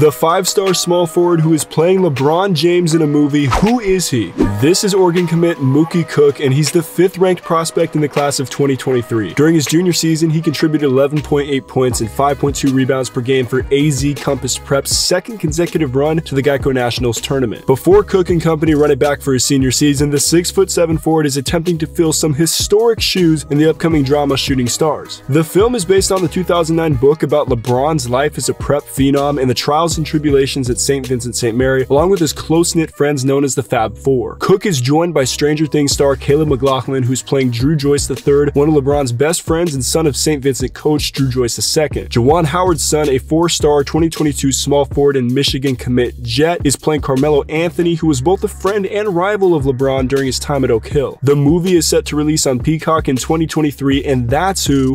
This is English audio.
The five-star small forward who is playing LeBron James in a movie, who is he? This is Oregon commit Mookie Cook, and he's the fifth-ranked prospect in the class of 2023. During his junior season, he contributed 11.8 points and 5.2 rebounds per game for AZ Compass Prep's second consecutive run to the Geico Nationals tournament. Before Cook and company run it back for his senior season, the 6'7 forward is attempting to fill some historic shoes in the upcoming drama Shooting Stars. The film is based on the 2009 book about LeBron's life as a prep phenom and the trials and tribulations at St. Vincent St. Mary, along with his close-knit friends known as the Fab Four. Cook is joined by Stranger Things star Caleb McLaughlin, who's playing Dru Joyce III, one of LeBron's best friends and son of St. Vincent coach Dru Joyce II. Juwan Howard's son, a four-star 2022 small forward and Michigan commit Jett, is playing Carmelo Anthony, who was both a friend and rival of LeBron during his time at Oak Hill. The movie is set to release on Peacock in 2023, and that's who